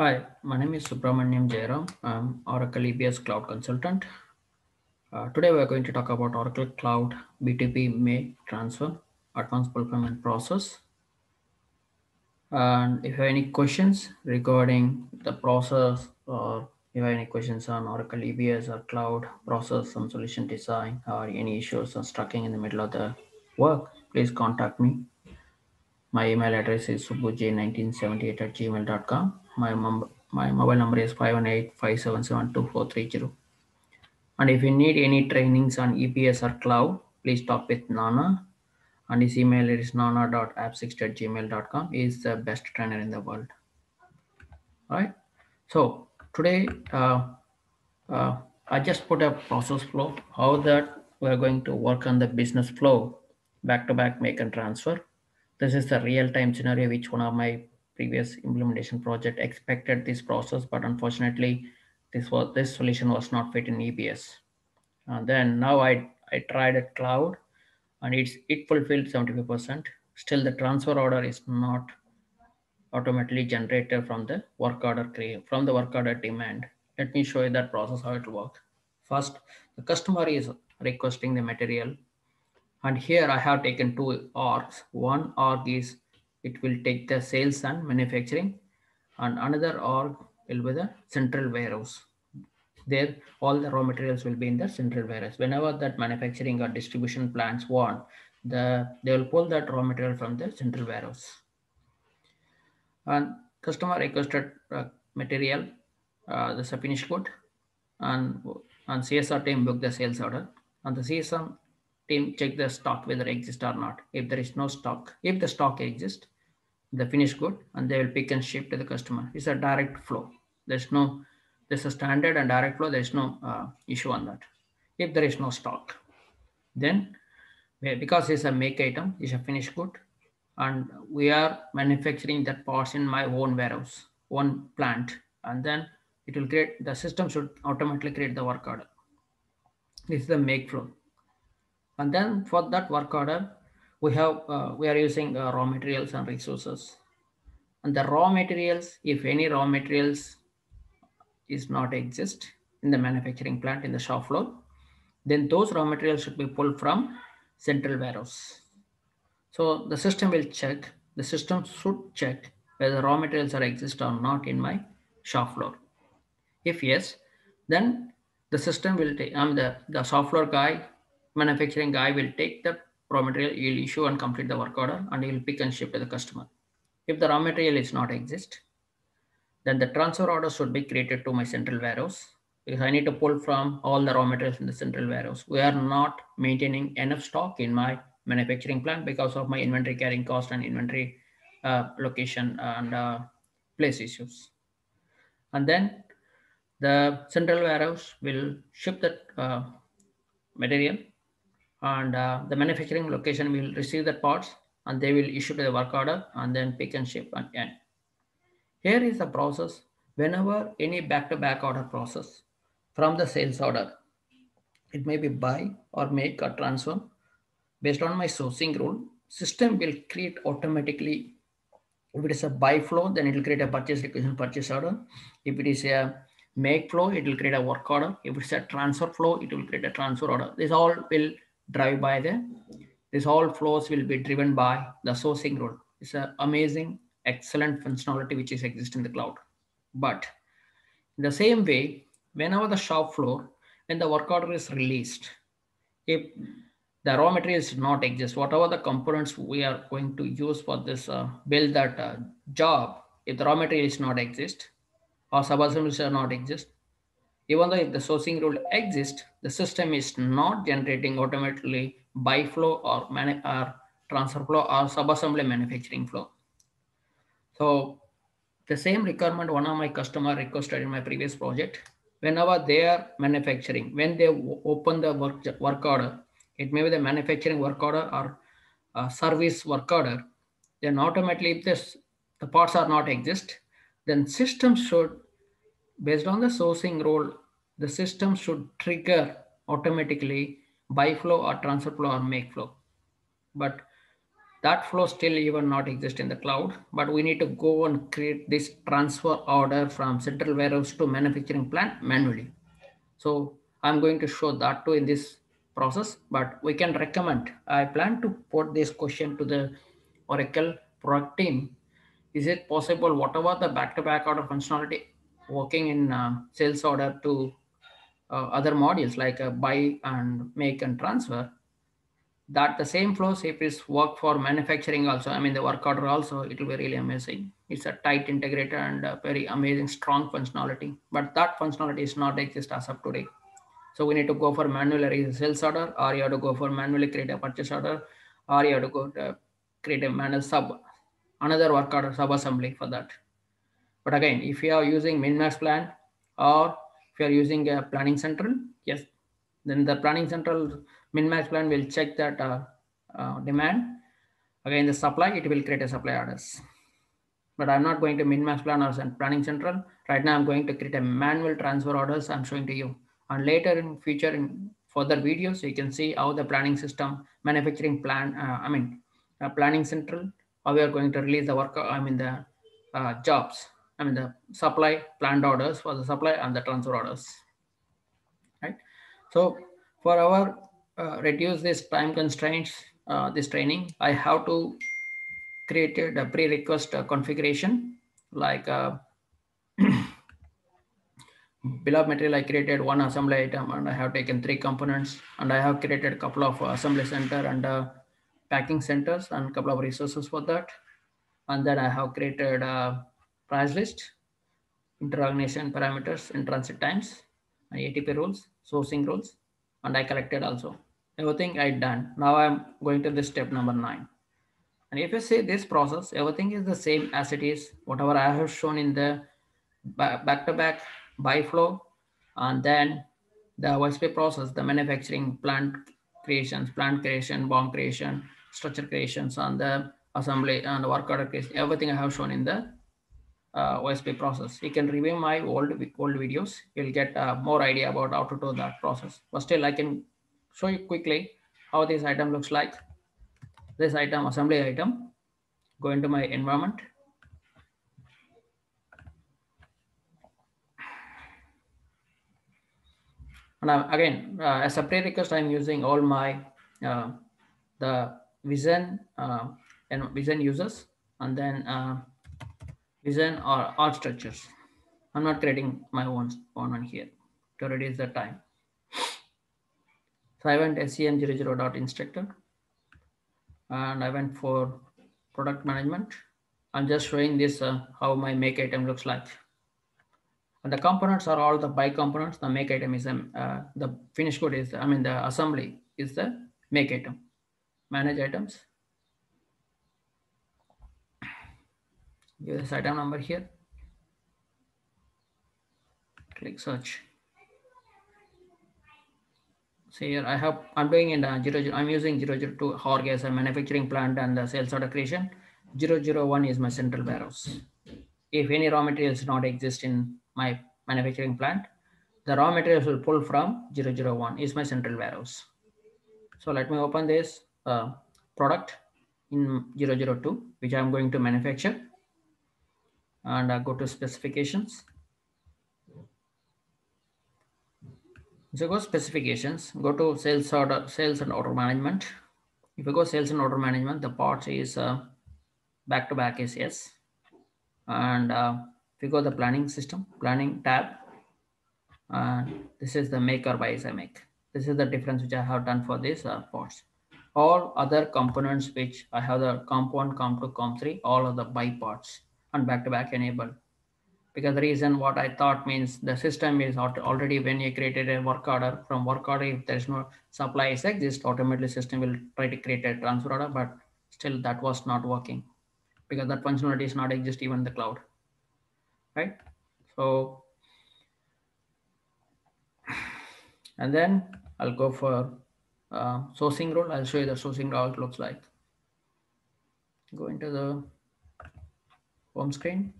Hi, my name is Subramaniam Jayaram. I'm Oracle EBS Cloud Consultant. Uh, today we are going to talk about Oracle Cloud B2B Make Transfer Advanced Fulfillment Process. And if you have any questions regarding the process or if you have any questions on Oracle EBS or cloud process, some solution design or any issues or stucking in the middle of the work, please contact me. My email address is subuj1978 at gmail.com. My, my mobile number is 518-577-2430. And if you need any trainings on EBS or cloud, please talk with Nana. And his email is nana.app6 at. He is the best trainer in the world. All right. So today, uh, uh, I just put a process flow, how that we're going to work on the business flow, back-to-back make and transfer. This is the real-time scenario which one of my previous implementation project expected this process, but unfortunately, this was this solution was not fit in EBS. And then now I I tried a cloud, and it's it fulfilled 75%. Still, the transfer order is not automatically generated from the work order from the work order demand. Let me show you that process how it will work. First, the customer is requesting the material and here I have taken two orgs. One org is it will take the sales and manufacturing, and another org will be the central warehouse. There, all the raw materials will be in the central warehouse. Whenever that manufacturing or distribution plants want, the they will pull that raw material from the central warehouse. And customer requested uh, material, uh, the finished good, and and CSR team book the sales order, and the CSR team check the stock whether exists or not. If there is no stock, if the stock exists, the finished good, and they will pick and ship to the customer. It's a direct flow. There's no, there's a standard and direct flow. There's no uh, issue on that. If there is no stock, then because it's a make item, it's a finished good, and we are manufacturing that parts in my own warehouse, one plant, and then it will create the system should automatically create the work order. This is the make flow and then for that work order we have uh, we are using uh, raw materials and resources. And the raw materials if any raw materials is not exist in the manufacturing plant in the shop floor then those raw materials should be pulled from central warehouse. So the system will check the system should check whether raw materials are exist or not in my shop floor. If yes then the system will take i'm the the shop floor guy manufacturing guy will take the raw material, he'll issue and complete the work order, and he'll pick and ship to the customer. If the raw material is not exist, then the transfer order should be created to my central warehouse because I need to pull from all the raw materials in the central warehouse. We are not maintaining enough stock in my manufacturing plant because of my inventory carrying cost and inventory uh, location and uh, place issues. And then the central warehouse will ship that uh, material and uh, the manufacturing location will receive the parts and they will issue the work order and then pick and ship and end. Here is the process whenever any back-to-back order process from the sales order, it may be buy or make or transfer based on my sourcing rule, system will create automatically. If it is a buy flow, then it will create a purchase requisition purchase order. If it is a make flow, it will create a work order. If it's a transfer flow, it will create a transfer order. This all will drive by the this all flows will be driven by the sourcing rule it's an amazing excellent functionality which is exist in the cloud. But in the same way whenever the shop floor when the work order is released if the raw materials not exist whatever the components we are going to use for this uh, build that uh, job if the raw material is not exist or sub-assemblies are not exist even though if the sourcing rule exists, the system is not generating automatically buy flow or, or transfer flow or subassembly manufacturing flow. So the same requirement one of my customer requested in my previous project, whenever they are manufacturing, when they open the work, work order, it may be the manufacturing work order or uh, service work order, then automatically if this, the parts are not exist, then system should based on the sourcing role, the system should trigger automatically buy flow or transfer flow or make flow. But that flow still even not exist in the cloud, but we need to go and create this transfer order from central warehouse to manufacturing plant manually. So I'm going to show that too in this process, but we can recommend, I plan to put this question to the Oracle product team. Is it possible, whatever the back-to-back order functionality working in uh, sales order to uh, other modules like uh, buy and make and transfer, that the same flows if it's work for manufacturing also. I mean the work order also it will be really amazing. It's a tight integrator and very amazing strong functionality. But that functionality is not exist as of today. So we need to go for manual sales order or you have to go for manually create a purchase order or you have to go to create a manual sub another work order sub assembly for that but again if you are using min-max plan or if you are using a planning central yes then the planning central min-max plan will check that uh, uh, demand. Again, the supply, it will create a supply orders. But I'm not going to min-max plan or planning central. Right now, I'm going to create a manual transfer orders I'm showing to you. And later in future, in further videos, you can see how the planning system, manufacturing plan, uh, I mean, uh, planning central, how we are going to release the work, I mean, the uh, jobs, I mean, the supply planned orders for the supply and the transfer orders, right? So for our uh, reduce this time constraints, uh, this training, I have to created a pre-request uh, configuration like uh, bill of material. I created one assembly item and I have taken three components and I have created a couple of assembly center and uh, packing centers and a couple of resources for that. And then I have created a price list, interorganization parameters, and transit times, and ATP rules, sourcing rules, and I collected also everything I done. Now I'm going to the step number nine. And if you see this process, everything is the same as it is, whatever I have shown in the back-to-back buy flow, and then the OSP process, the manufacturing plant creations, plant creation, BOM creation, structure creations, and the assembly and work order creation, everything I have shown in the uh, OSP process. You can review my old old videos. You'll get uh, more idea about how to do that process. But still, I can show you quickly how this item looks like. This item, assembly item, go into my environment. And I'm, again, uh, as a prerequisite, I'm using all my uh, the Vision uh, and Vision users, and then Vision or art structures. I'm not creating my own one on here to reduce the time. So I went sem00.instructor and I went for product management. I'm just showing this uh, how my make item looks like. And the components are all the buy components. The make item is um, uh, the finished good is, I mean, the assembly is the make item. Manage items. Give this item number here. Click search. So here I have, I'm doing in the 00, I'm using 002 Horg as a manufacturing plant and the sales order creation. 001 is my central warehouse. If any raw materials not exist in my manufacturing plant, the raw materials will pull from 001 is my central warehouse. So let me open this uh, product in 002, which I'm going to manufacture. And I go to specifications. So go specifications, go to sales order, sales and order management. If you go sales and order management, the part is uh, back to back is yes. And uh, if you go the planning system, planning tab, and uh, this is the make or buy I make. This is the difference which I have done for these uh, parts. All other components which I have the comp one, comp two, comp three, all of the buy parts and back to back enabled because the reason what I thought means the system is already when you created a work order from work order, if there's no supplies exist, automatically system will try to create a transfer order, but still that was not working because that functionality is not exist even in the cloud, right? So, and then I'll go for uh, sourcing rule. I'll show you the sourcing rule looks like. Go into the home screen.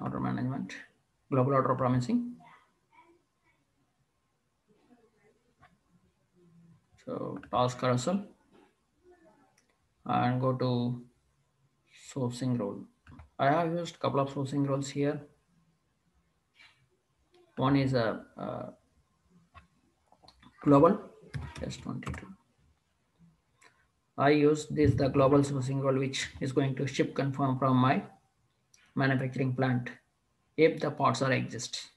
order management, global order promising. So task carousel and go to sourcing role. I have used a couple of sourcing roles here. One is a, a global S22. I use this the global sourcing role which is going to ship confirm from my manufacturing plant if the parts are exist.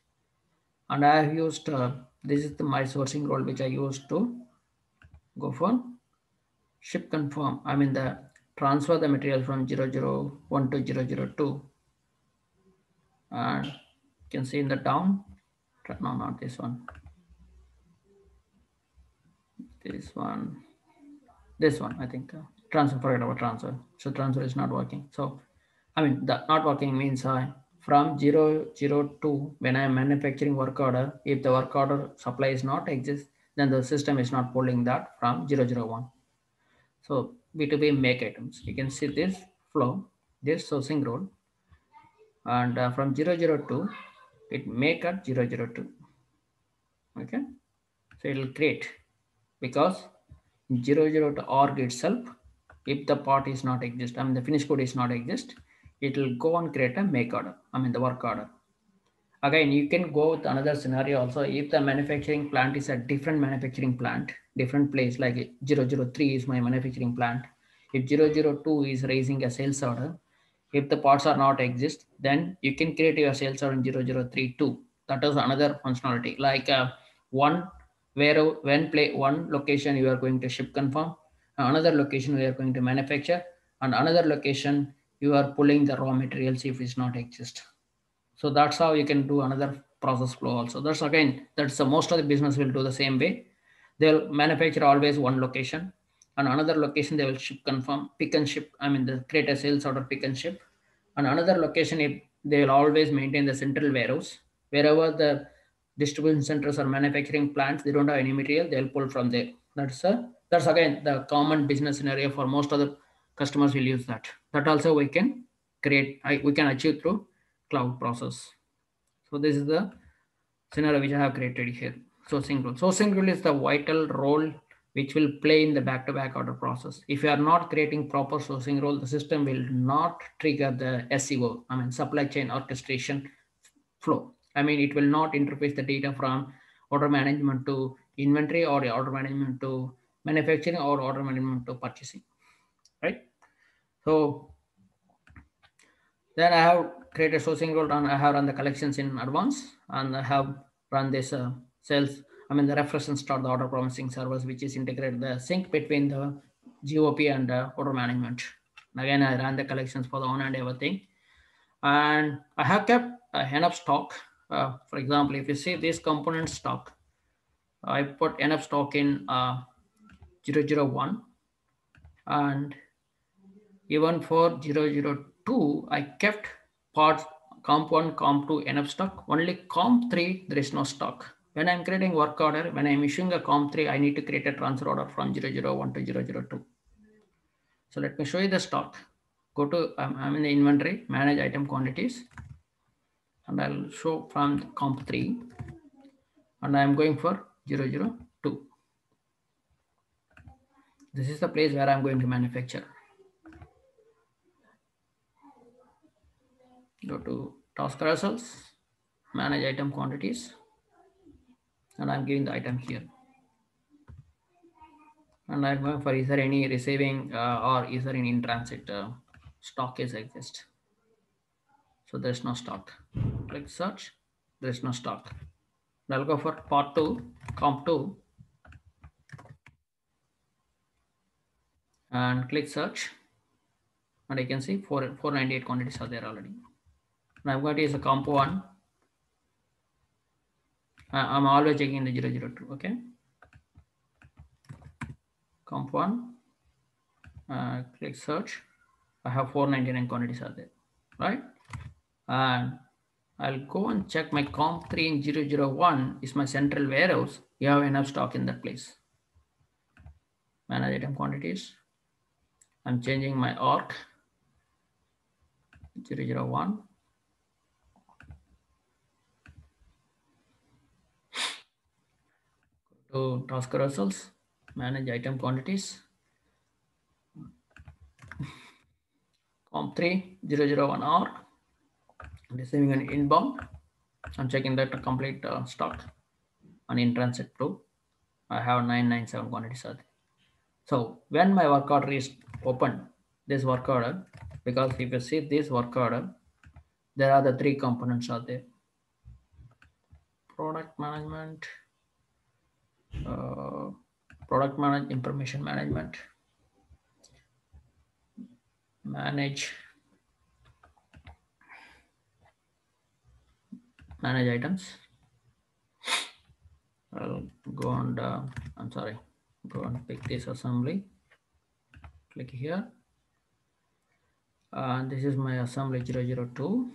And I have used uh, this is the my sourcing role which I used to go for ship confirm. I mean the transfer the material from 001 to 002 and you can see in the down no not this one this one this one i think uh, transfer forget about transfer. So transfer is not working. So i mean the not working means i from 0, 0 to when i am manufacturing work order if the work order supply is not exist then the system is not pulling that from 001 so b2b make items. You can see this flow this sourcing role. And uh, from 002 it make at 002 okay? So it will create because 002 org itself if the part is not exist i mean the finished code is not exist it will go and create a make order i mean the work order. Again you can go with another scenario also. If the manufacturing plant is a different manufacturing plant different place like 003 is my manufacturing plant. If 002 is raising a sales order if the parts are not exist then you can create your sales order in 0032 that is another functionality. Like uh, one where when play one location you are going to ship confirm another location we are going to manufacture and another location you are pulling the raw materials if it's not exist. So that's how you can do another process flow also. That's again that's the most of the business will do the same way. They'll manufacture always one location and another location they will ship confirm pick and ship i mean the create a sales order pick and ship. And another location if they will always maintain the central warehouse wherever the distribution centers or manufacturing plants they don't have any material they'll pull from there that's a that's again the common business scenario for most of the customers will use that that also we can create we can achieve through cloud process so this is the scenario which i have created here sourcing role sourcing role is the vital role which will play in the back-to-back order process. If you are not creating proper sourcing role, the system will not trigger the SCO, I mean supply chain orchestration flow. I mean, it will not interface the data from order management to inventory or order management to manufacturing or order management to purchasing, right? So then I have created sourcing role and I have run the collections in advance and I have run this uh, sales I mean, the reference and start the order promising service, which is integrated the sync between the GOP and the order management. Again, I ran the collections for the on and everything. And I have kept uh, enough stock. Uh, for example, if you see this component stock, I put enough stock in uh, 001 and even for 002, I kept part comp 1, comp 2 enough stock. Only comp 3, there is no stock. When I'm creating work order, when I'm issuing a comp3, I need to create a transfer order from 001 to 002. So let me show you the stock. Go to, um, I'm in the inventory, manage item quantities. And I'll show from COMP3. And I'm going for 002. This is the place where I'm going to manufacture. Go to task results, manage item quantities and I'm giving the item here. And I'm going for is there any receiving uh, or is there any in transit uh, stock is exist. So there's no stock. Click search, there's no stock. I'll go for part two, comp two. And click search. And I can see 4, 498 quantities are there already. Now I've got is a comp one I'm always checking the 002, okay? Comp one, uh, click search. I have 499 quantities are there, right? And I'll go and check my comp 3 in 001 is my central warehouse. You have enough stock in that place. Manage item quantities. I'm changing my org 001 Go to task results manage item quantities. Comp 3 001 R receiving an inbound. I'm checking that complete uh, stock on in transit too. I have 997 quantities. So when my work order is open, this work order, because if you see this work order, there are the three components are there. Product management, uh, product manage information management, manage manage items. I'll go and uh, I'm sorry, go and pick this assembly. Click here. And this is my assembly 002.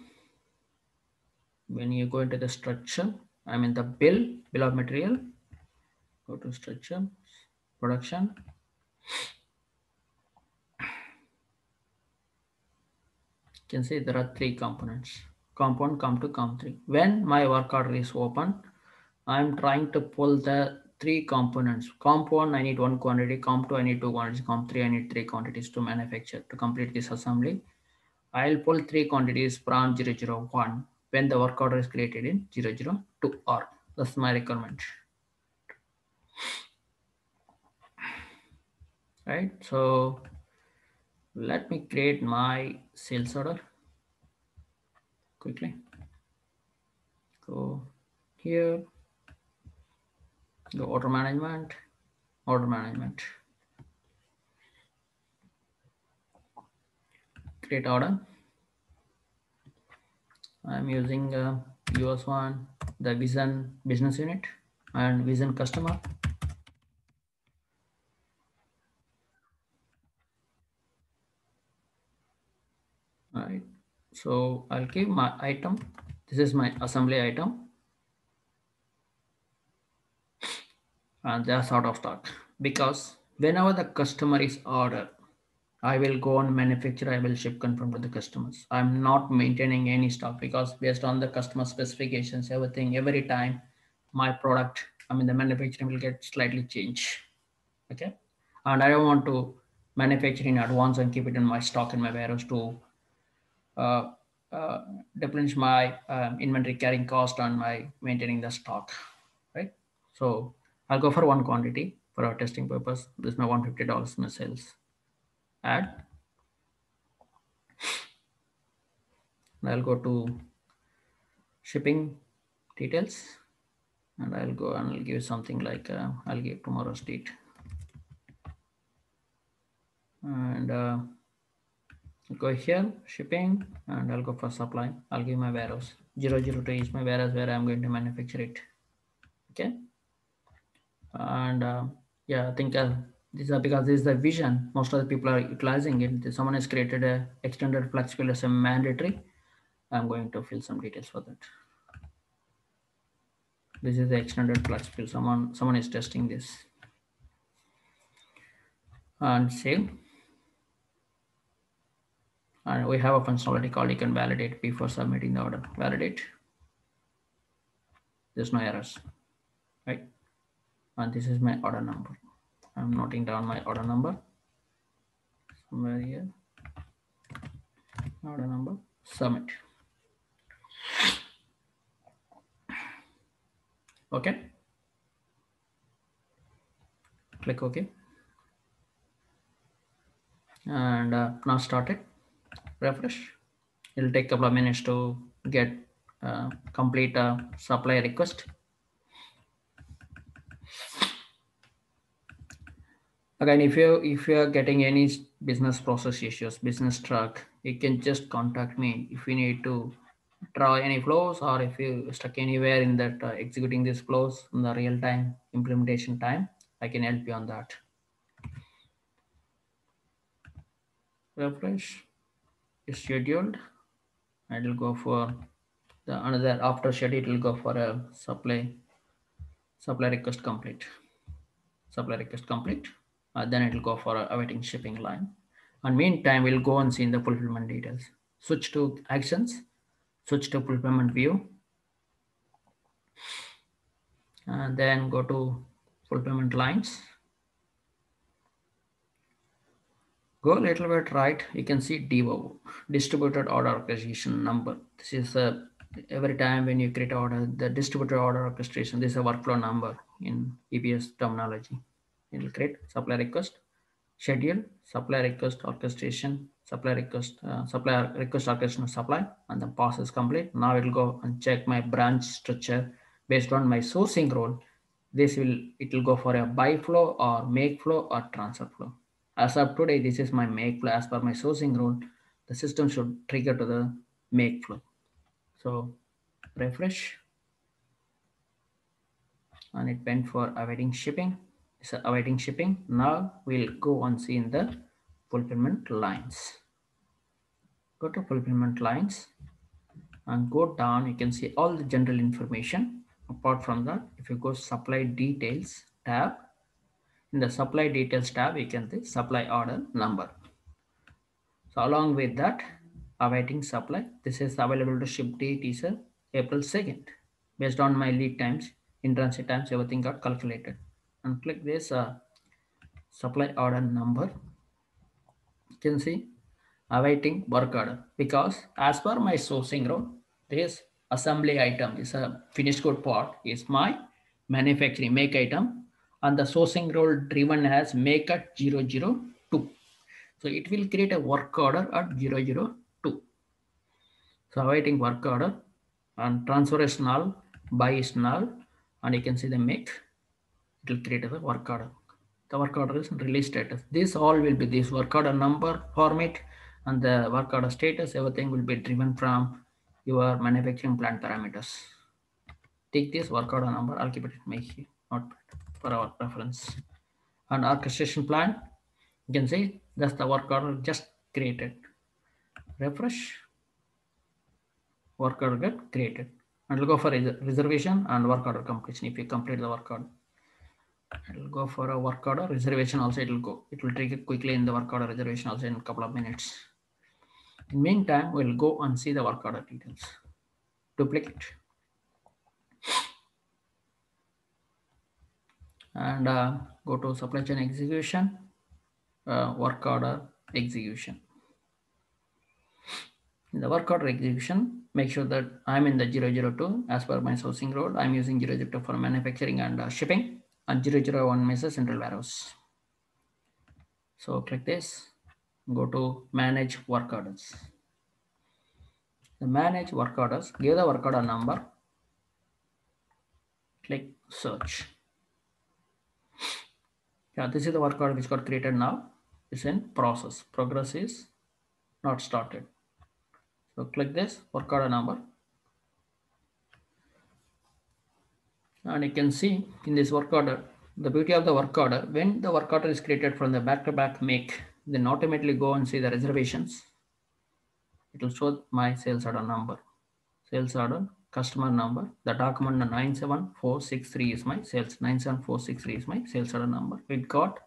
When you go into the structure, I'm in the bill, bill of material. Go to structure, production. You can see there are three components. Component, come to COM3. When my work order is open, I'm trying to pull the three components. Comp1, I need one quantity. Comp2, I need two quantities. Comp3, I need three quantities to manufacture to complete this assembly. I'll pull three quantities from 001 when the work order is created in 002 or that's my requirement. Right, so let me create my sales order quickly. Go here, go order management, order management. Create order. I'm using uh, US one, the Vision business unit and Vision customer. All right, so I'll give my item. This is my assembly item. And that's out of stock because whenever the customer is order, I will go on manufacture, I will ship confirm to the customers. I'm not maintaining any stock because based on the customer specifications, everything, every time my product, I mean the manufacturing will get slightly changed. Okay. And I don't want to manufacture in advance and keep it in my stock in my warehouse to uh, uh, my um, inventory carrying cost on my maintaining the stock, right? So I'll go for one quantity for our testing purpose. This is my $150 my sales. Add. And I'll go to shipping details and I'll go and I'll give something like uh, I'll give tomorrow's date and uh, go here shipping and I'll go for supply. I'll give my warehouse. 002 is my warehouse where I'm going to manufacture it. Okay? And uh, yeah I think uh, this is because this is the vision most of the people are utilizing it. Someone has created a extended flexfield as a mandatory I'm going to fill some details for that. This is the extended flexfield someone someone is testing this. And save and we have a functionality called you can validate before submitting the order. Validate. There's no errors right? And this is my order number. I'm noting down my order number. Somewhere here. Order number submit. Okay. Click ok and uh, now start it refresh. It'll take a couple of minutes to get uh, complete a supply request. Again if you if you are getting any business process issues business truck you can just contact me if you need to draw any flows or if you stuck anywhere in that uh, executing these flows in the real time implementation time i can help you on that. Refresh scheduled. And it'll go for the another after schedule it will go for a supply supply request complete. Supply request complete. Uh, then it will go for awaiting shipping line. And meantime we'll go and see in the fulfillment details. Switch to actions. Switch to fulfillment view. And then go to fulfillment lines Go a little bit right, you can see DOO, distributed order orchestration number. This is a every time when you create order, the distributed order orchestration, this is a workflow number in EBS terminology. It will create supply request, schedule, supply request orchestration, supply request, uh, supply request orchestration supply, and the process complete. Now it will go and check my branch structure based on my sourcing role. This will it will go for a buy flow or make flow or transfer flow. As of today, this is my make flow. As per my sourcing rule, the system should trigger to the make flow. So refresh. And it went for awaiting shipping. It's awaiting shipping. Now we'll go and see in the fulfillment lines. Go to fulfillment lines and go down. You can see all the general information. Apart from that, if you go supply details tab, in the supply details tab, you can see supply order number. So along with that, awaiting supply, this is available to ship date is April 2nd. Based on my lead times, in transit times, everything got calculated. And click this uh, supply order number. You can see awaiting work order because as per my sourcing rule, this assembly item is a finished good part is my manufacturing make item and the sourcing role driven as make at 002. So it will create a work order at 002. So awaiting work order and transfer is null, buy is null, and you can see the make. It will create a work order. The work order is release status. This all will be this work order number format and the work order status. Everything will be driven from your manufacturing plant parameters. Take this work order number. I'll keep it in my notepad for our preference. And orchestration plan, you can see that's the work order just created. Refresh, work order get created. And it'll go for reservation and work order completion if you complete the work order. It'll go for a work order reservation also it will go. It will trigger quickly in the work order reservation also in a couple of minutes. In meantime, we'll go and see the work order details. Duplicate. And uh, go to supply chain execution, uh, work order execution. In the work order execution, make sure that I'm in the 002 as per my sourcing role. I'm using 002 for manufacturing and uh, shipping and 001 is a central warehouse. So click this, go to manage work orders. The manage work orders, give the work order number, click search yeah this is the work order which got created now. It's in process. Progress is not started. So click this work order number. And you can see in this work order the beauty of the work order when the work order is created from the back-to-back -back make then automatically go and see the reservations. It will show my sales order number. Sales order customer number. The document 97463 is my sales. 97463 is my sales order number. It got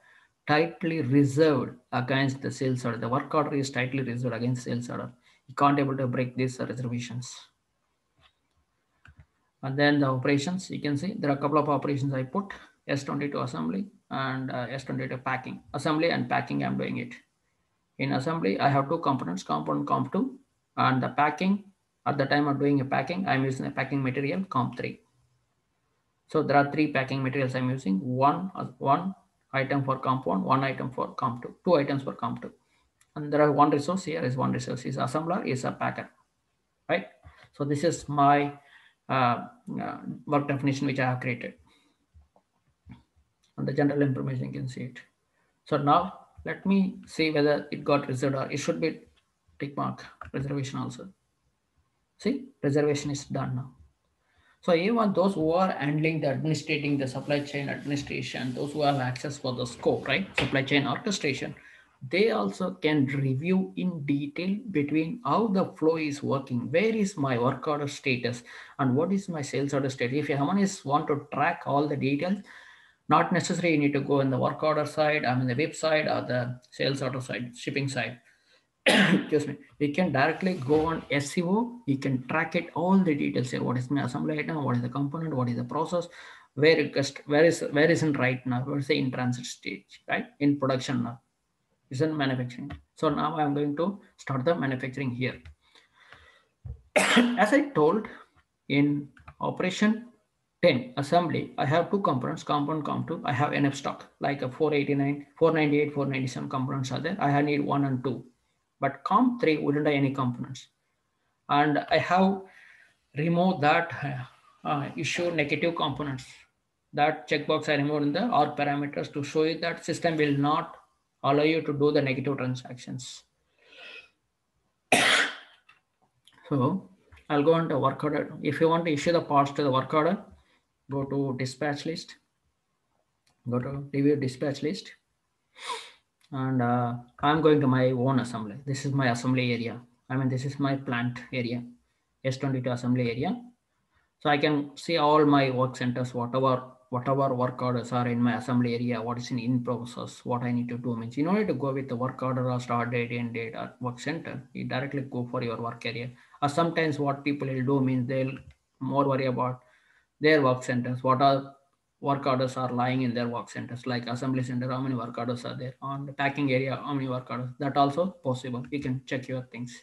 tightly reserved against the sales order. The work order is tightly reserved against sales order. You can't able to break these reservations. And then the operations, you can see there are a couple of operations I put S22 assembly and uh, S22 packing. Assembly and packing, I'm doing it. In assembly, I have two components, component comp2 and the packing at the time of doing a packing, I'm using a packing material COMP3. So there are three packing materials I'm using. One, one item for comp1, one item for comp2, two items for comp2. And there are one resource here is one resource is assembler is a packer, right? So this is my uh, uh, work definition which I have created. And the general information you can see it. So now let me see whether it got reserved or it should be tick mark reservation also. See, reservation is done now. So even those who are handling the administrating the supply chain administration, those who have access for the scope, right? Supply chain orchestration, they also can review in detail between how the flow is working, where is my work order status, and what is my sales order status. If someone is want to track all the details, not necessarily you need to go in the work order side, I mean the website or the sales order side, shipping side. excuse me, we can directly go on SCO. You can track it all the details. Say what is my assembly item, what is the component, what is the process, where it where is where is in right now, where is in transit stage, right? In production now. isn't manufacturing. So now I'm going to start the manufacturing here. As I told in operation 10 assembly, I have two components, component COM2. I have enough stock, like a 489, 498, 497 components are there. I need one and two, but comp3 wouldn't have any components. And I have removed that uh, issue negative components. That checkbox I removed in the org parameters to show you that system will not allow you to do the negative transactions. so I'll go on work order. If you want to issue the parts to the work order, go to dispatch list, go to review dispatch list. And uh, I'm going to my own assembly. This is my assembly area. I mean, this is my plant area, S22 assembly area. So I can see all my work centers, whatever whatever work orders are in my assembly area, what is in, in process, what I need to do means in order to go with the work order or start date, end date or work center, you directly go for your work area. Or sometimes what people will do means they'll more worry about their work centers, what are work orders are lying in their work centers, like assembly center, how many work orders are there on the packing area, how many work orders, that also possible. You can check your things.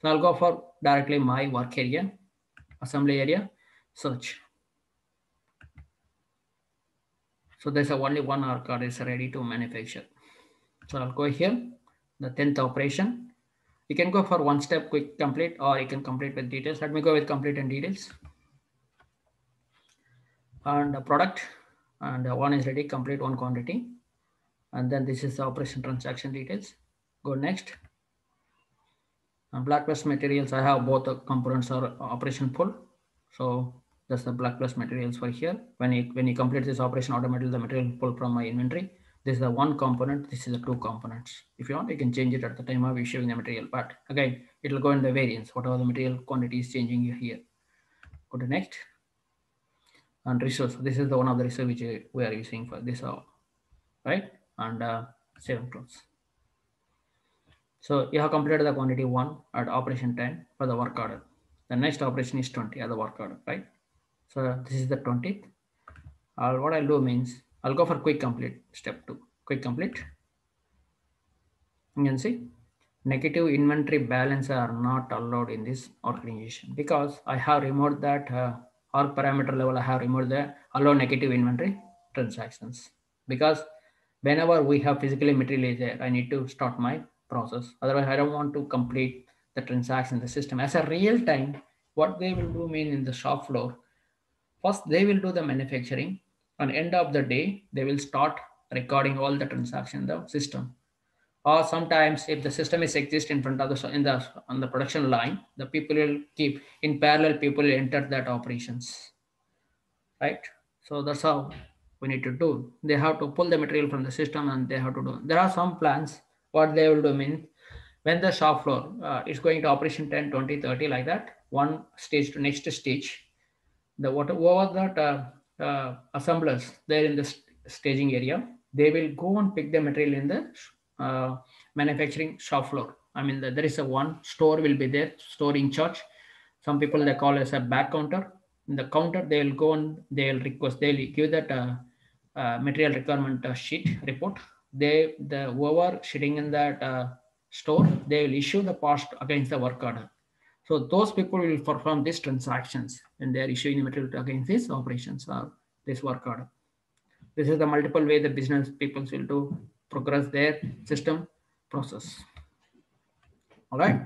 So I'll go for directly my work area, assembly area, search. So there's only one work order is ready to manufacture. So I'll go here, the 10th operation. You can go for one step quick complete or you can complete with details. Let me go with complete and details. And the product and uh, one is ready, complete one quantity. And then this is the operation transaction details. Go next. And backflush materials, I have both the components are operation full. So that's the backflush materials for here. When you when you complete this operation, automatically the material pull from my inventory. This is the one component. This is the two components. If you want, you can change it at the time of issuing the material. But again, it will go in the variance. Whatever the material quantity is changing here. Go to next. And resource. This is the one of the resource which we are using for this all, right? And uh, save and close. So you have completed the quantity one at operation 10 for the work order. The next operation is 20 at the work order, right? So this is the 20th. Uh, what I'll do means I'll go for quick complete step two, quick complete. You can see negative inventory balance are not allowed in this organization because I have removed that uh, or parameter level. I have removed the allow negative inventory transactions because whenever we have physically material there, I need to start my process. Otherwise, I don't want to complete the transaction in the system as a real time. What they will do mean in the shop floor, first they will do the manufacturing and end of the day, they will start recording all the transaction in the system. Or sometimes if the system is exist in front of the in the on the production line, the people will keep in parallel, people will enter that operations. Right. So that's how we need to do. They have to pull the material from the system and they have to do. There are some plans. What they will do means when the shop floor uh, is going to operation 10, 20, 30 like that, one stage to next stage, the whatever that uh, uh, assemblers there in the st staging area, they will go and pick the material in the uh, manufacturing shop floor. I mean, the, there is a one store will be there, store in charge. Some people they call as a back counter. In the counter, they will go and they'll request, they'll give that uh, uh, material requirement uh, sheet report. They, the whoever sitting in that uh, store, they will issue the parts against the work order. So those people will perform these transactions and they are issuing material against these operations or this work order. This is the multiple way the business people will do progress their system process. All right.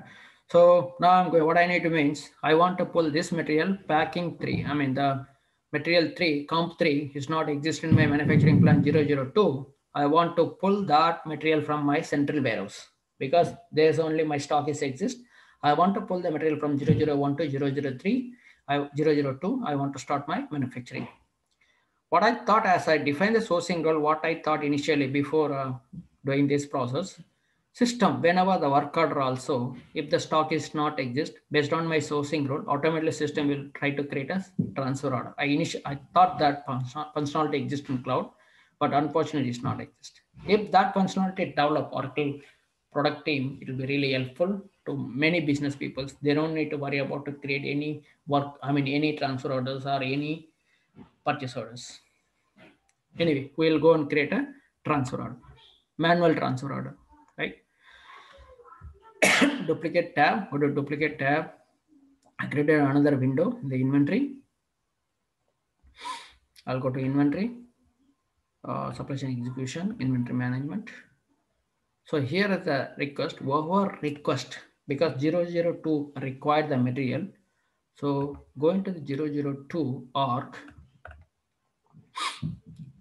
So now I'm going, what I need to means I want to pull this material packing three. I mean the material three, comp three is not exist in my manufacturing plan 002. I want to pull that material from my central warehouse because there's only my stock is exist. I want to pull the material from 001 to 003, I, 002. I want to start my manufacturing. What I thought as I defined the sourcing role, what I thought initially before uh, doing this process, system, whenever the work order also, if the stock is not exist, based on my sourcing role, automatically system will try to create a transfer order. I initially, I thought that functionality exists in cloud, but unfortunately it's not exist. If that functionality develop Oracle product team, it will be really helpful to many business people. They don't need to worry about to create any work, I mean, any transfer orders or any purchase orders. Anyway, we'll go and create a transfer order, manual transfer order. right? duplicate tab, go to duplicate tab. I created another window in the inventory. I'll go to inventory, uh, supply chain execution, inventory management. So here is the request, whoever request, because 002 required the material. So go into the 002 org,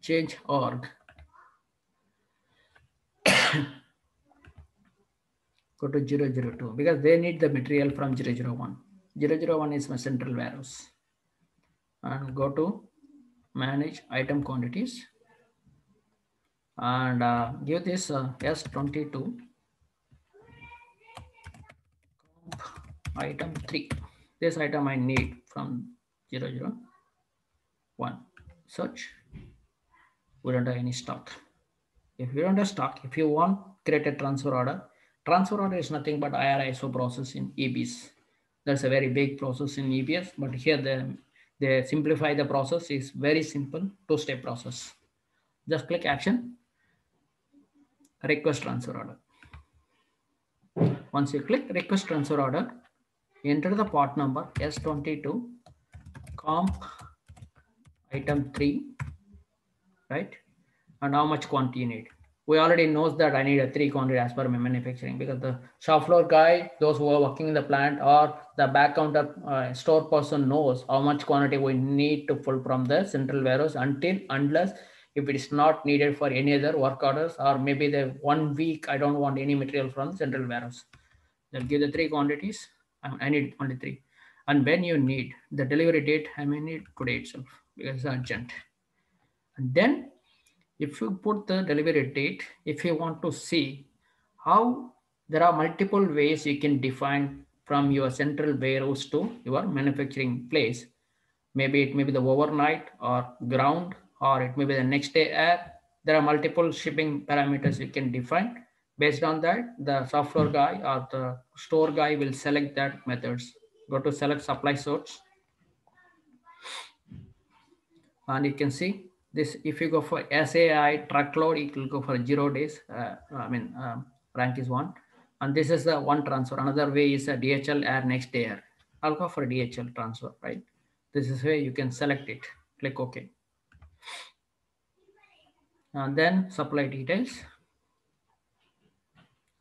change org. go to 002 because they need the material from 001. 001 is my central warehouse. And go to manage item quantities and uh, give this uh, S22 item 3. This item I need from 001. Search. We don't have any stock. If you don't have stock, if you want, create a transfer order. Transfer order is nothing but IRISO process in EBS. That's a very big process in EBS, but here the, they simplify the process is very simple two-step process. Just click action, request transfer order. Once you click request transfer order, enter the part number S22 comp item 3, right? And how much quantity you need. We already knows that I need a three quantity as per my manufacturing because the shop floor guy, those who are working in the plant or the back counter uh, store person knows how much quantity we need to pull from the central warehouse until unless if it is not needed for any other work orders or maybe the one week I don't want any material from central warehouse. They'll give the three quantities. I need only three. And when you need the delivery date, I may need today itself because it's urgent. And then if you put the delivery date, if you want to see how there are multiple ways you can define from your central warehouse to your manufacturing place. Maybe it may be the overnight or ground, or it may be the next day air. There are multiple shipping parameters you can define. Based on that, the software hmm. guy or the store guy will select that methods. Go to select supply source. And you can see this, if you go for SAI truckload, it will go for zero days. Uh, I mean, um, rank is one. And this is the one transfer. Another way is a DHL air next air. I'll go for DHL transfer, right? This is where you can select it. Click OK. And then supply details.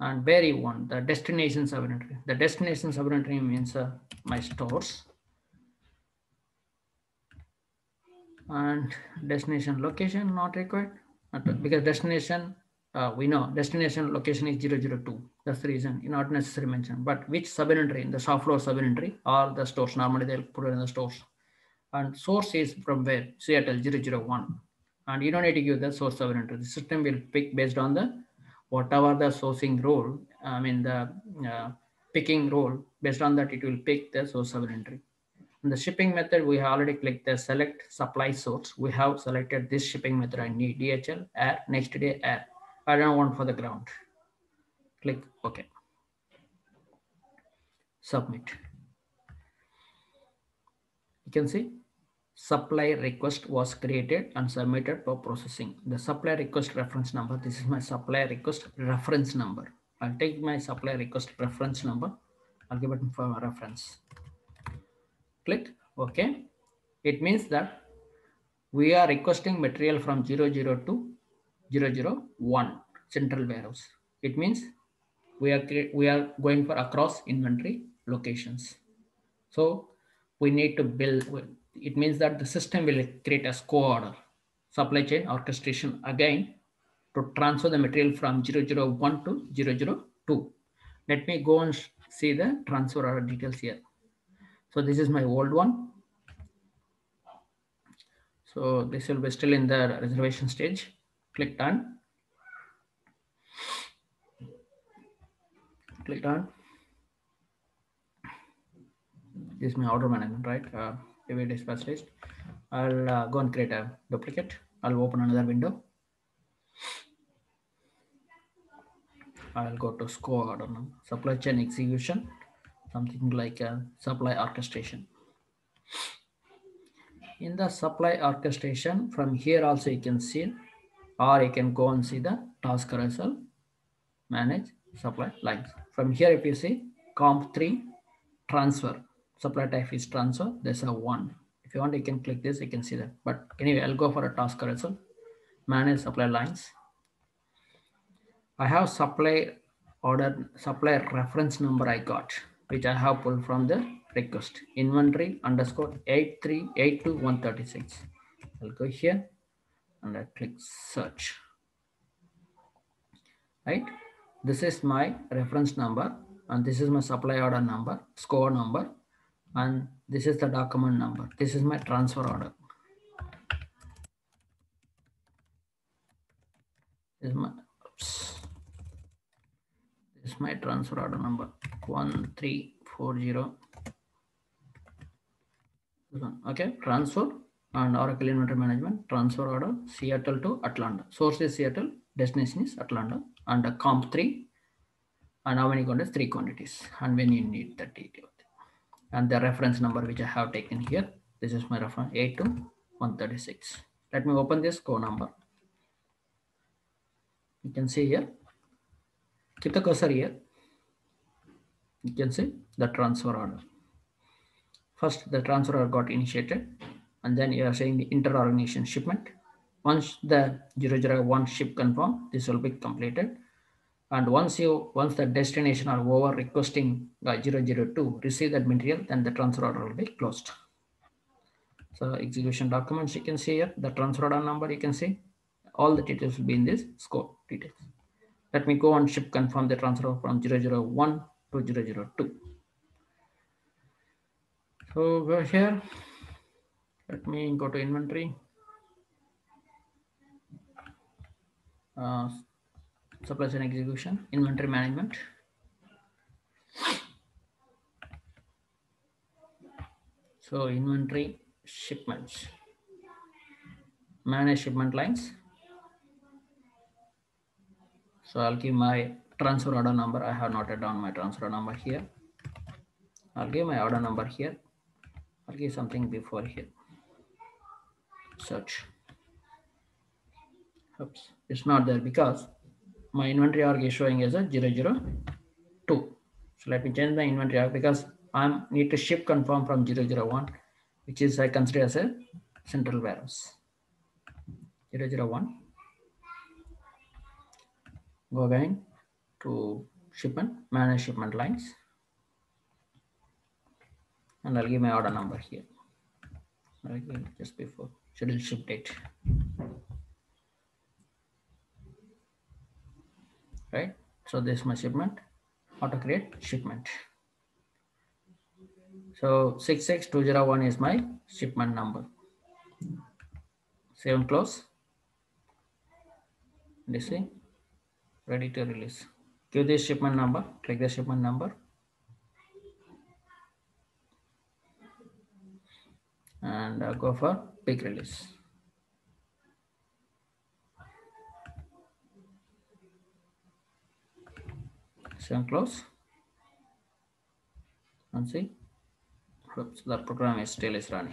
And where you want the destination sub-inventory. The destination sub-inventory means uh, my stores. And destination location not required not, because destination uh, we know destination location is 002. That's the reason you not necessary mention. But which sub-inventory, the shop floor sub-inventory or the stores, normally they'll put it in the stores. And source is from where? Seattle 001. And you don't need to give the source sub-inventory. The system will pick based on the whatever the sourcing rule, I mean the uh, picking rule, based on that it will pick the source sub-inventory. In the shipping method, we have already clicked the select supply source. We have selected this shipping method I need DHL, air, next day air. I don't want for the ground. Click OK. Submit. You can see supply request was created and submitted for processing. The supply request reference number. This is my supply request reference number. I'll take my supply request reference number. I'll give it for reference. Click OK. It means that we are requesting material from 00 to 001 central warehouse. It means we are we are going for across inventory locations. So we need to build. It means that the system will create a SCO order, supply chain orchestration again to transfer the material from 001 to 002. Let me go and see the transfer order details here. So this is my old one. So this will be still in the reservation stage. Click done. Click done. This is my order management right? Uh, it list. i'll uh, go and create a duplicate. I'll open another window. I'll go to SCO order supply chain execution something like a supply orchestration in the supply orchestration from here also you can see or you can go and see the task carousel manage supply lines. From here, if you see comp three transfer, supply type is transfer, there's a one. If you want, you can click this, you can see that. But anyway, I'll go for a task result. Manage supply lines. I have supply order supply reference number I got, which I have pulled from the request inventory underscore 8382136. I'll go here and I click search. Right. This is my reference number and this is my supply order number, SCO number, and this is the document number. This is my transfer order. This is my oops. This is my transfer order number 1340. Okay, transfer and Oracle Inventory Management transfer order Seattle to Atlanta. Source is Seattle, destination is Atlanta, and the comp three. And how many quantities? Three quantities. And when you need the detail. And the reference number which I have taken here. This is my reference 8 to 136. Let me open this SCO number. You can see here. Keep the cursor here. You can see the transfer order. First, the transfer order got initiated, and then you are saying the inter-organization shipment. Once the 001 ship confirm, this will be completed. And once you once the destination or over requesting uh, 002 receive that material, then the transfer order will be closed. So execution documents, you can see here, the transfer order number, you can see all the details will be in this SCO details. Let me go and ship confirm the transfer from 001 to 002. So go here. Let me go to inventory. Uh, supply chain execution, inventory management. So inventory shipments, manage shipment lines. So I'll give my transfer order number. I have noted down my transfer number here. I'll give my order number here. I'll give something before here. Search. Oops, it's not there because my inventory org is showing as a 002. So let me change the inventory org because I need to ship confirm from 001, which is I consider as a central warehouse. 001. Go again to shipment, manage shipment lines. And I'll give my order number here. I'll just before schedule ship date. right? So this is my shipment, auto create shipment. So 66201 is my shipment number. Save and close. This see, ready to release. Give this shipment number, click the shipment number. And uh, go for pick release. Save close. And see, Oops, the program is still is running.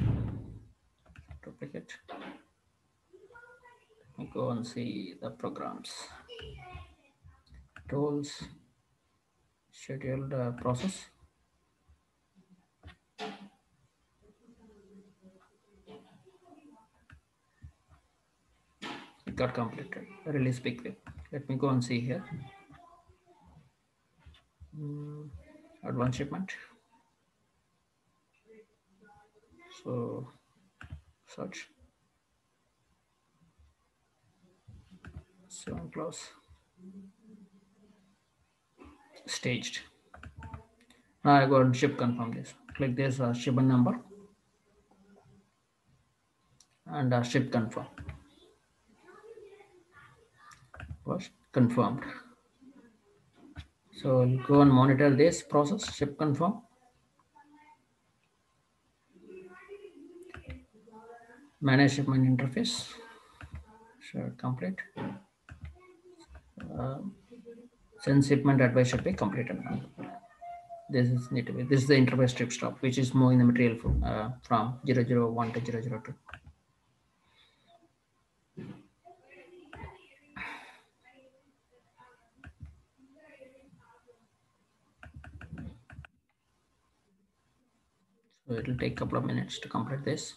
Duplicate. Let me go and see the programs. Tools, scheduled uh, process. It got completed. Release pick Let me go and see here. Mm, advanced shipment. So search. Seven plus staged. Now I go and ship confirm this. Click this uh, shipment number and uh, ship confirm. Was confirmed. So I'll go and monitor this process, ship confirm. Manage shipment interface. Sure, complete. Uh, since shipment advice should be completed. This is need to be this is the interface trip stop, which is moving the material from uh, from 001 to 002. So it'll take a couple of minutes to complete this.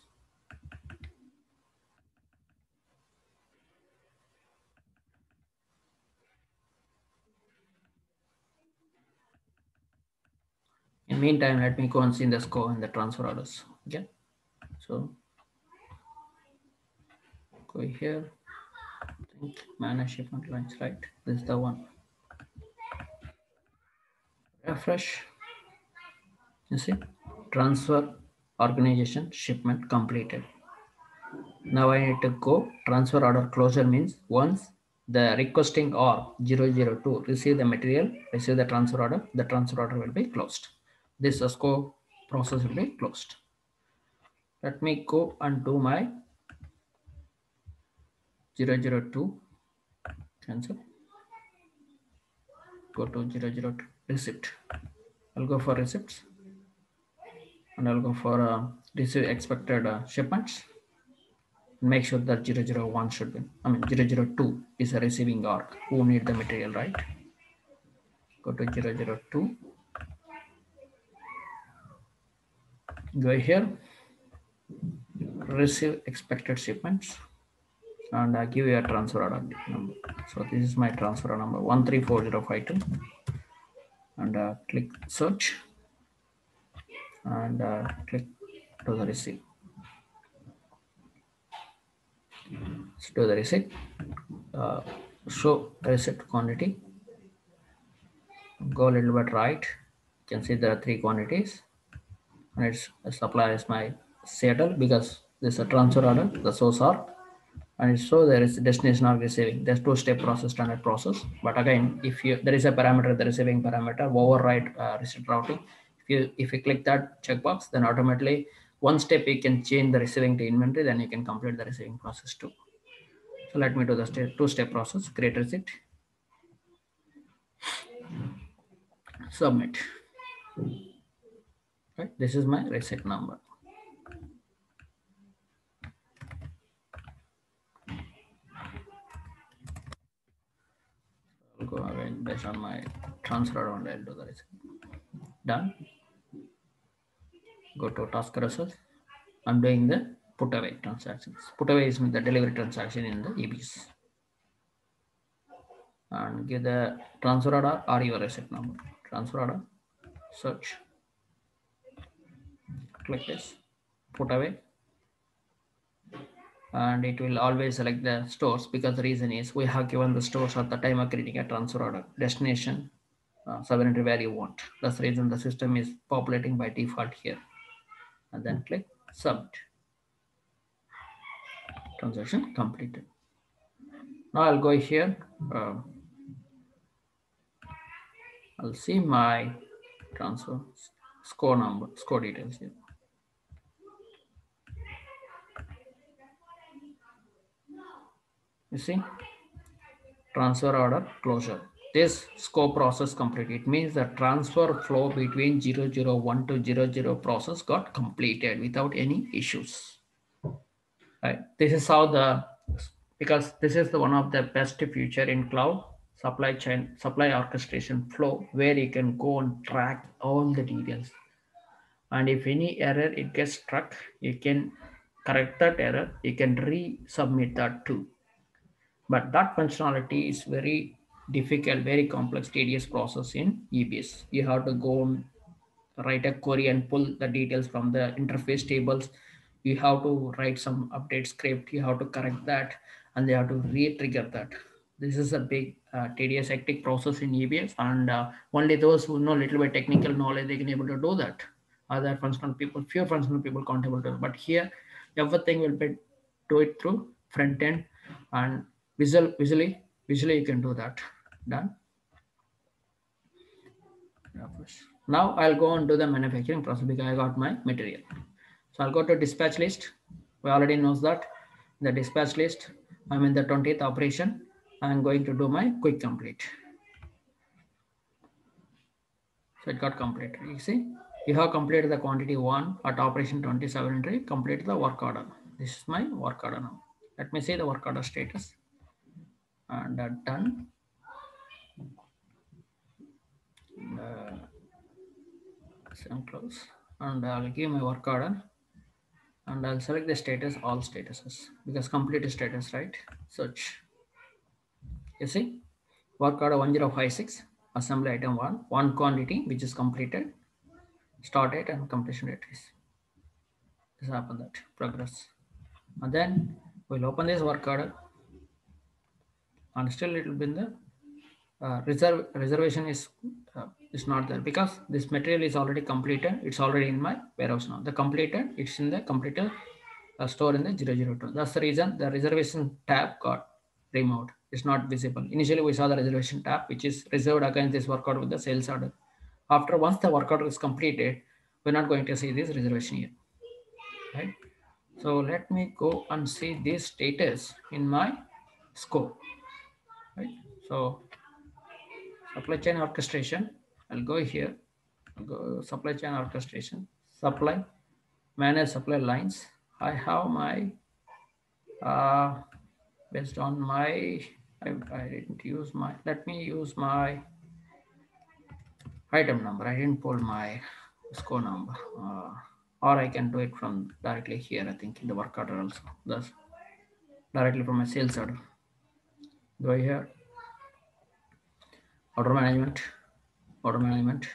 Meantime, let me go and see the SCO and the transfer orders. Okay. So go here. I think manage shipment lines, right? This is the one. Refresh. You see, transfer organization shipment completed. Now I need to go transfer order closure means once the requesting or 002 receive the material, receive the transfer order, the transfer order will be closed. This SCO process will be closed. Let me go and do my 002 cancel. Go to 002 receipt. I'll go for receipts and I'll go for uh, receive expected uh, shipments. Make sure that 001 should be, I mean 002 is a receiving org who need the material, right? Go to 002. Go here, receive expected shipments and I give you a transfer order number. So this is my transfer number 134052 and uh, click search and uh, click to the receipt. So to the receipt, uh, show receipt quantity. Go a little bit right. You can see there are three quantities, and it's supply is my Seattle because this is a transfer order, the source are, and so there is destination of receiving. There's two-step process, standard process. But again, if you there is a parameter, the receiving parameter, override uh, receipt routing. If you if you click that checkbox then automatically one step you can change the receiving to inventory then you can complete the receiving process too. So let me do the step, two step process create receipt. Submit right this is my reset number I'll go again based on my transfer and I'll do the receipt done. Go to task results. I'm doing the put away transactions. Put away is the delivery transaction in the EBS. And give the transfer order or your receipt number. Transfer order, search. Click this, put away. And it will always select the stores because the reason is we have given the stores at the time of creating a transfer order destination uh, sub-inventory value want. That's the reason the system is populating by default here. And then click submit. Transaction completed. Now I'll go here. Uh, I'll see my transfer SCO number, SCO details here. You see, transfer order closure this SCO process complete. It means the transfer flow between 001 to 00 process got completed without any issues. Right. This is how the, because this is the one of the best feature in cloud supply chain, supply orchestration flow, where you can go and track all the details. And if any error it gets struck, you can correct that error. You can resubmit that too. But that functionality is very difficult, very complex, tedious process in EBS. You have to go write a query and pull the details from the interface tables. You have to write some update script. You have to correct that, and they have to re-trigger that. This is a big, uh, tedious, hectic process in EBS, and uh, only those who know a little bit technical knowledge they can able to do that. Other functional people, few functional people can't able to. But here, everything will be do it through front end and visual, visually, visually you can do that. Done. Now i'll go on to the manufacturing process because i got my material. So i'll go to dispatch list. We already knows that. The dispatch list i'm in the 20th operation. I'm going to do my quick complete. So it got completed you see? You have completed the quantity one at operation 27 entry complete the work order. This is my work order now. Let me see the work order status and uh, done uh, some close. And I'll give my work order. And I'll select the status all statuses because complete status right? Search. You see? Work order 1056 assembly item 1 one quantity which is completed. Start date and completion date is this happened that progress. And then we'll open this work order and still it will be in the uh, reserve reservation is uh, is not there because this material is already completed. It's already in my warehouse now. The completed it's in the completed uh, store in the 002 that's the reason the reservation tab got removed. It's not visible. Initially we saw the reservation tab which is reserved against this work order with the sales order. After once the work order is completed we're not going to see this reservation here. Right? So let me go and see this status in my SCO right? So supply chain orchestration. I'll go here. I'll go supply chain orchestration. Supply manage supply lines. I have my uh based on my I, I didn't use my let me use my item number. I didn't pull my SCO number. Uh, or i can do it from directly here i think in the work order also. Thus directly from my sales order go here. Order management. Order management.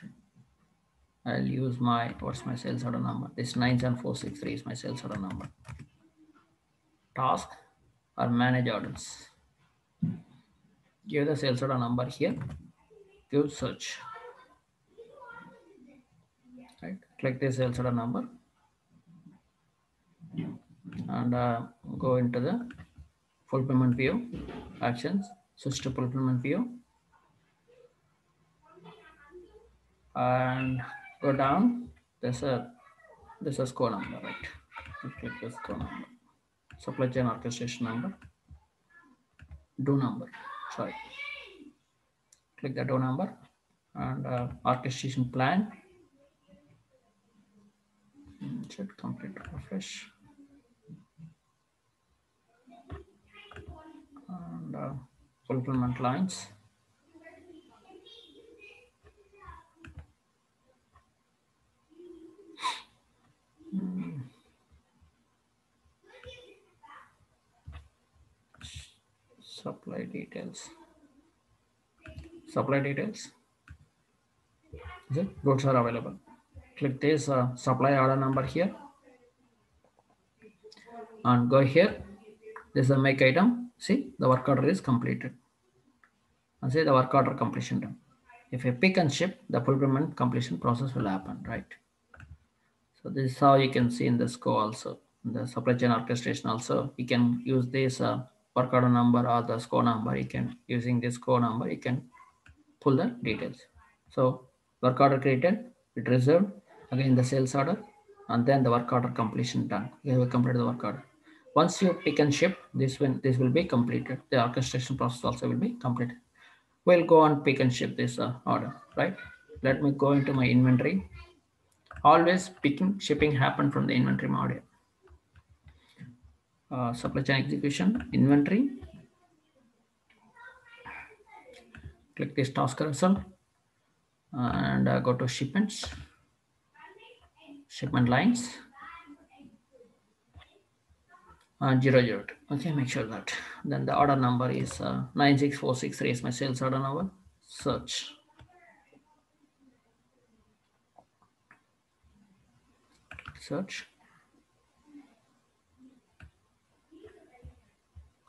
I'll use my what's my sales order number? This 97463 is my sales order number. Task or manage orders. Give the sales order number here. Give search. Right? Click the sales order number. And uh, go into the fulfillment view actions switch to fulfillment view. And go down there's a there's a SCO number right? Click the SCO number. Supply chain orchestration number. Do number sorry. Click the do number and uh, orchestration plan. Should complete refresh and uh, fulfillment lines. Hmm. supply details. Supply details? Is it? Goods are available. Click this uh, supply order number here. And go here. This is the make item see the work order is completed. And see the work order completion done. If you pick and ship the fulfillment completion process will happen right? So this is how you can see in the SCO also in the supply chain orchestration also. You can use this uh, work order number or the SCO number. You can using this SCO number you can pull the details. So work order created it reserved again the sales order and then the work order completion done. You have completed the work order once you pick and ship this when this will be completed. The orchestration process also will be completed. We'll go on pick and ship this uh, order right? Let me go into my inventory. Always picking shipping happen from the inventory module. Uh, supply chain execution inventory. Click this task carousel and uh, go to shipments shipment lines uh, 002 okay make sure that. Then the order number is uh, 96463 is my sales order number. Search. Search.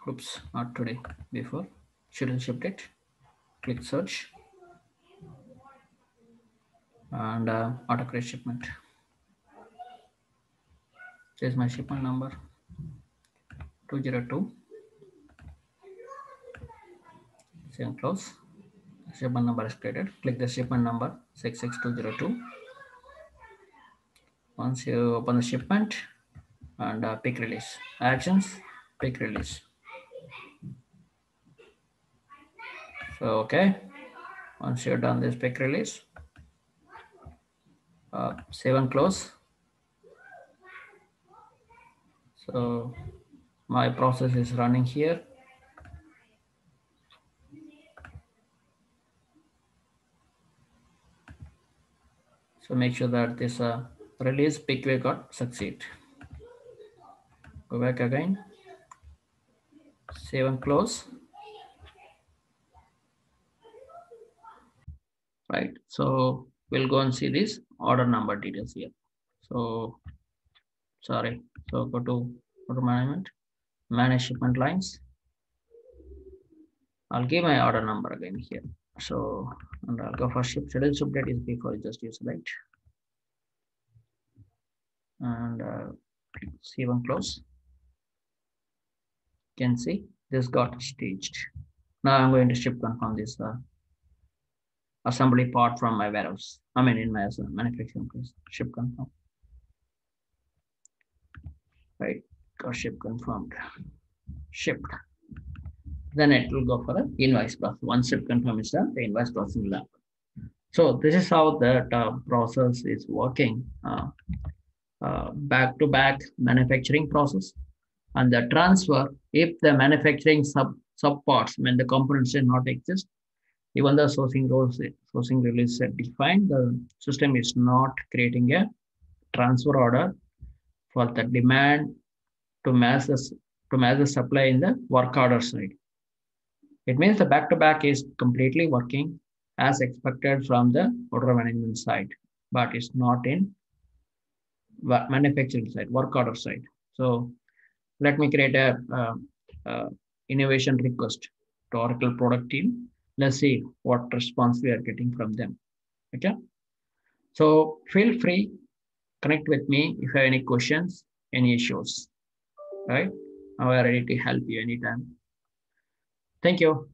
Oops not today before. Shouldn't shipped it. Click search. And uh, auto create shipment. Here's my shipment number 202. Same close. Shipment number is created. Click the shipment number 66202. Once you open the shipment and uh, pick release actions, pick release. So, okay. Once you're done this pick release, uh, save and close. So my process is running here. So make sure that this uh, release pick got succeed. Go back again. Save and close. Right so we'll go and see this order number details here. So sorry so go to order management manage shipment lines. I'll give my order number again here. So and i'll go for ship schedule. Ship date is before just use right and uh, and close. You can see. This got staged. Now i'm going to ship confirm this uh, assembly part from my warehouse. I mean in my manufacturing place. Ship confirm right got ship confirmed? Shipped then it will go for the invoice process. Once ship confirm is done the invoice processing will happen so this is how that uh, process is working. Uh, uh, back to back manufacturing process. And the transfer if the manufacturing sub sub parts when the components did not exist even the sourcing rules sourcing release set defined the system is not creating a transfer order for the demand to match the to match the supply in the work order side it means the back to back is completely working as expected from the order management side but it's not in manufacturing side, work order side. So let me create a, uh, uh, innovation request to Oracle product team. Let's see what response we are getting from them. Okay. So feel free, connect with me if you have any questions, any issues. Right. I am ready to help you anytime. Thank you.